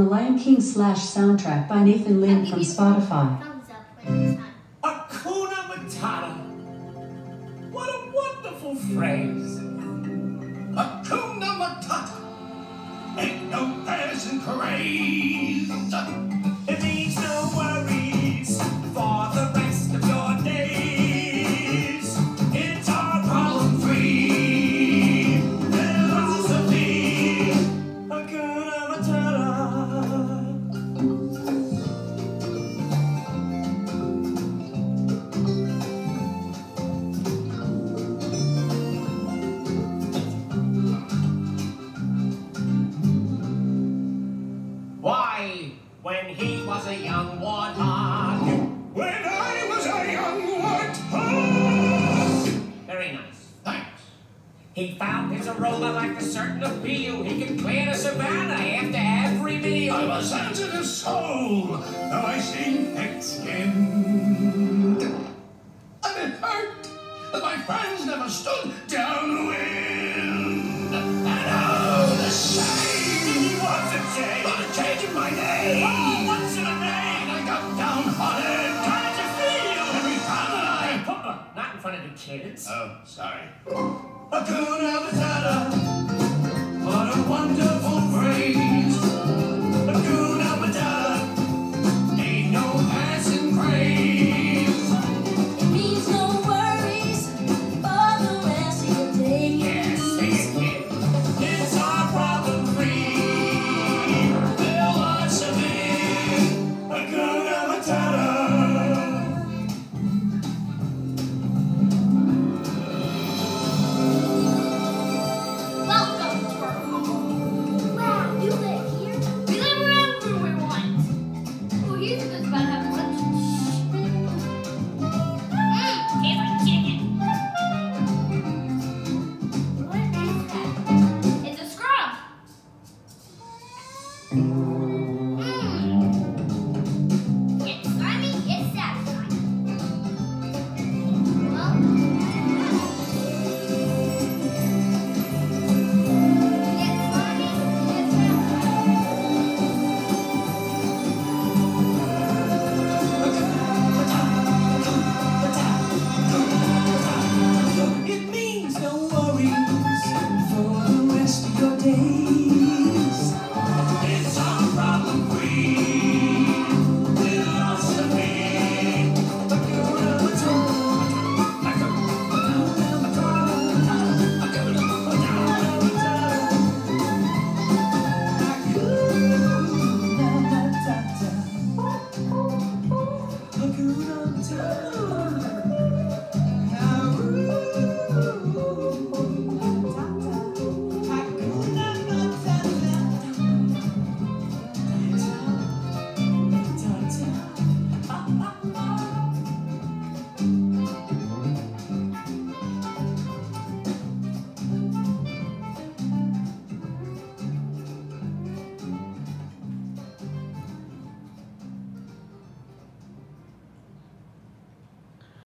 The Lion King slash soundtrack by Nathan Lane from Spotify. Thumbs up when it's on. Hakuna Matata. What a wonderful phrase. Hakuna Matata. Ain't no passing craze. Was a young warthog. When I was a young warthog. Very nice. Thanks. He found his aroma like a certain appeal. He could clear the savannah after every meal. I'm a sensitive soul, though I seem thick-skinned. I'm hurt that my friends never stood downwind. Not in front of kids. Oh, sorry. Hakuna Matata. What a wonderful Oh, oh, oh.